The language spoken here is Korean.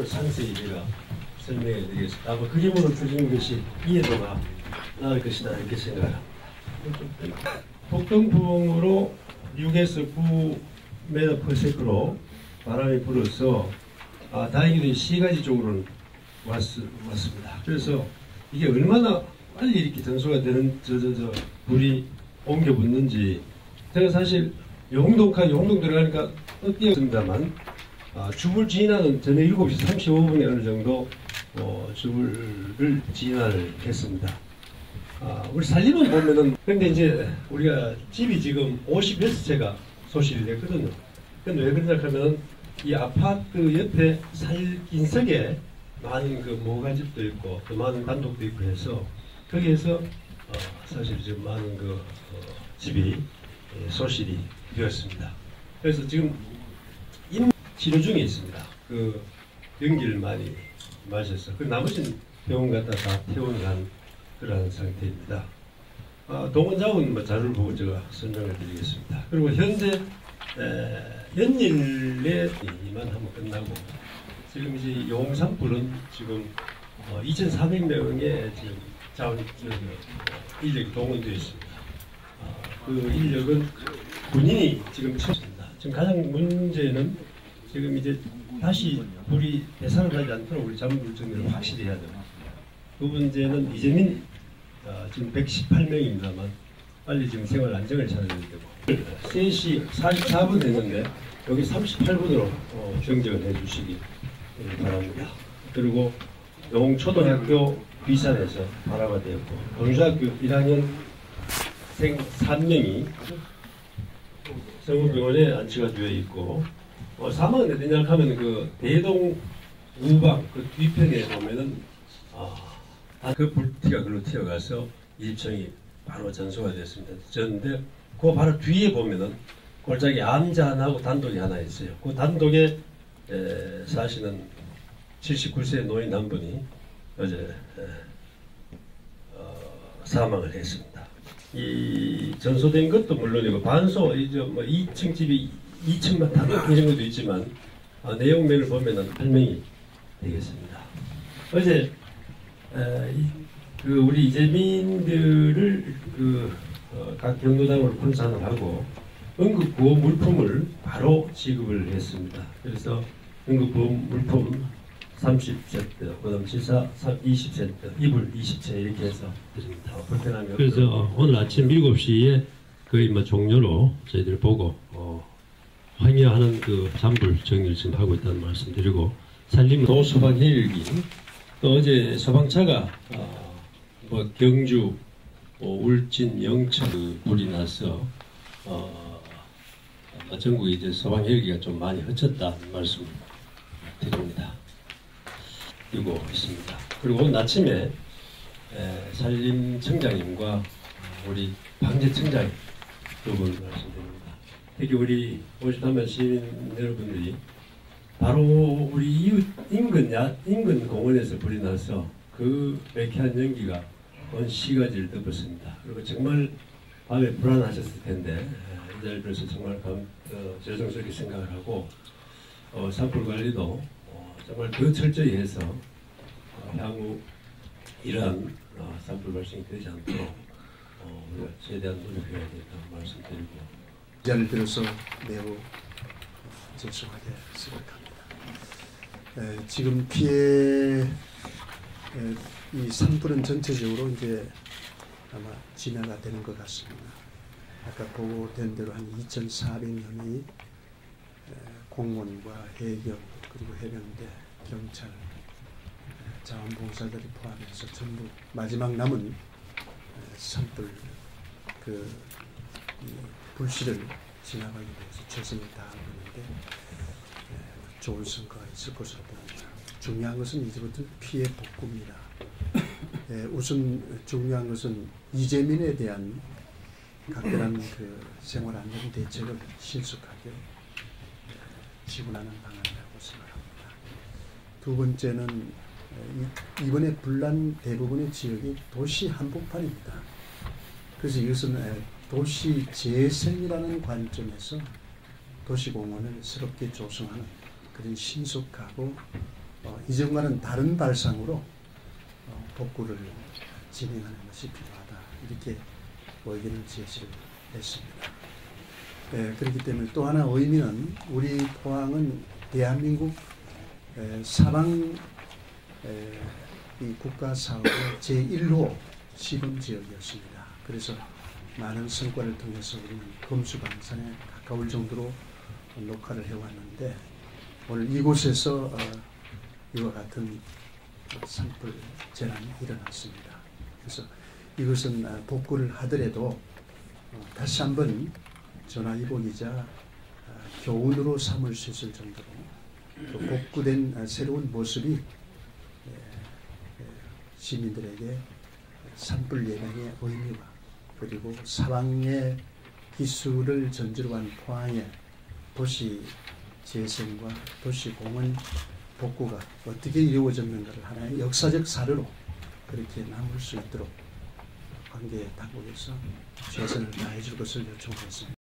상세히 제가 설명해 드리겠습니다. 아마 그림으로 주신 것이 이해도가 나을 것이다 이렇게 생각합니다. 폭동풍으로 6에서 9m 퍼세크로 바람이 불어서 아, 다행히도 시가지 쪽으로는 왔, 왔습니다. 그래서 이게 얼마나 빨리 이렇게 전소가 되는 저 저 저 불이 옮겨 붙는지 제가 사실 영동까지 영동 들어가니까 뛰었습니다만 아, 주불 진화는 저녁 7시 35분에 어느 정도 어, 주불을 진화를 했습니다. 아, 우리 살림은 보면은 근데 이제 우리가 집이 지금 56채가 소실이 됐거든요. 근데 왜 그러냐 하면은 이 아파트 옆에 살인석에 많은 그 모가집도 있고 또 많은 단독도 있고 해서 거기에서 어, 사실 지금 많은 그 어, 집이 예, 소실이 되었습니다. 그래서 지금 인 치료 중에 있습니다. 그 연기를 많이 마셔서 그 나머지는 병원 갔다 다 퇴원한 그러한 상태입니다. 아, 동원자원 뭐 자료를 보고 제가 설명을 드리겠습니다. 그리고 현재 에, 연일에 이만 하면 끝나고 지금 이제 용산불은 지금 어, 2,400명의 지금 자원 저, 인력이 동원되어 있습니다. 아, 그 인력은 군인이 지금 채웠습니다. 지금 가장 문제는 지금 이제 다시 불이 대상을 하지 않도록 우리 자원불 정리를 확실히 해야 됩니다. 두 번째는 이재민 어, 지금 118명입니다만 빨리 지금 생활 안정을 찾아야 되고 3시 44분 됐는데 여기 38분으로 어, 정정을 해주시기 바랍니다. 그리고 영초등학교 비산에서 발화가 되었고 동주학교 1학년 생 3명이 성우병원에 안치가 되어 있고 어, 사망은 어디냐 하면 그 대동 우방 그 뒤편에 보면은 아, 그 불티가 글로 튀어가서 20층이 바로 전소가 됐습니다. 졌는데 그 바로 뒤에 보면은 골짜기 암자 하나하고 단독이 하나 있어요. 그 단독에 에, 사시는 79세 노인 한 분이 어제 에, 어, 사망을 했습니다. 이 전소된 것도 물론이고 반소 이제 뭐 2층 집이 2층만 다이 정도도 있지만 어, 내용면을 보면은 8명이 되겠습니다. 어제 에, 이, 그 우리 이재민들을 그각 어, 경로당으로 분산을 하고 응급구호 물품을 바로 지급을 했습니다. 그래서 응급구호 물품 30세트, 그다음 지사 20세트, 이불 20채 이렇게 해서 드립니다. 불편함이 그래서 어, 오늘 아침 7시에 거의 뭐 종료로 저희들 보고 어, 황해하는 그 잔불 정리를 지금 하고 있다는 말씀드리고 살림 도소방 헬기 또 어제 소방차가 어, 뭐 경주, 뭐 울진, 영천 그 불이 나서 어, 전국에 이제 소방 헬기가 좀 많이 흩쳤다는 말씀 드립니다. 이고 있습니다. 그리고 오늘 아침에 에, 산림청장님과 우리 방재청장님 두분 말씀드립니다. 특히 우리 오시다면 시민 여러분들이 바로 우리 이웃 인근 야, 인근 공원에서 불이 나서 그 매캐한 연기가 온 시가지를 덮었습니다. 그리고 정말 밤에 불안하셨을 텐데 이 자리를 빌어서 정말 감, 어, 죄송스럽게 생각을 하고 어, 산불 관리도 어, 정말 더 철저히 해서 어, 향후 이러한 어, 산불 발생이 되지 않도록 어, 우리가 최대한 노력해야 된다고 말씀드리고 이 자리를 빌어서 매우 죄송하게 생각합니다. 에, 지금 피해 에, 이 산불은 전체적으로 이제 아마 진화가 되는 것 같습니다. 아까 보고된 대로 한 2,400명이 공무원과 해경 그리고 해병대, 경찰, 자원봉사들이 포함해서 전부 마지막 남은 산불 그 불씨를 지나가기 위해서 최선을 다하고 있는데 좋은 성과가 있을 것으로 봅니다. 중요한 것은 이제부터 피해 복구입니다. 예, 우선 중요한 것은 이재민에 대한 각별한 그 생활 안전 대책을 신속하게 지원하는 방안이라고 생각합니다. 두 번째는 이번에 불난 대부분의 지역이 도시 한복판입니다. 그래서 이것은 도시 재생이라는 관점에서 도시공원을 새롭게 조성하는 그런 신속하고 어, 이전과는 다른 발상으로 어, 복구를 진행하는 것이 필요하다. 이렇게 의견을 제시를 했습니다. 예, 그렇기 때문에 또 하나 의미는 우리 포항은 대한민국 에, 사방 에, 이 국가 사업의 제1호 시범 지역이었습니다. 그래서 많은 성과를 통해서 우리는 검수방산에 가까울 정도로 녹화를 해왔는데 오늘 이곳에서 어, 이와 같은 산불 재난이 일어났습니다. 그래서 이것은 어, 복구를 하더라도 어, 다시 한번 전화위복이자 어, 교훈으로 삼을 수 있을 정도로 또 복구된 어, 새로운 모습이 예, 예, 시민들에게 산불 예방의 의미와 그리고 사방의 기술을 전제로 한 포항의 도시 재생과 도시 공원 복구가 어떻게 이루어졌는가를 하나의 역사적 사례로 그렇게 남을 수 있도록 관계 당국에서 최선을 다해 줄 것을 요청했습니다.